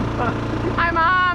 I'm on.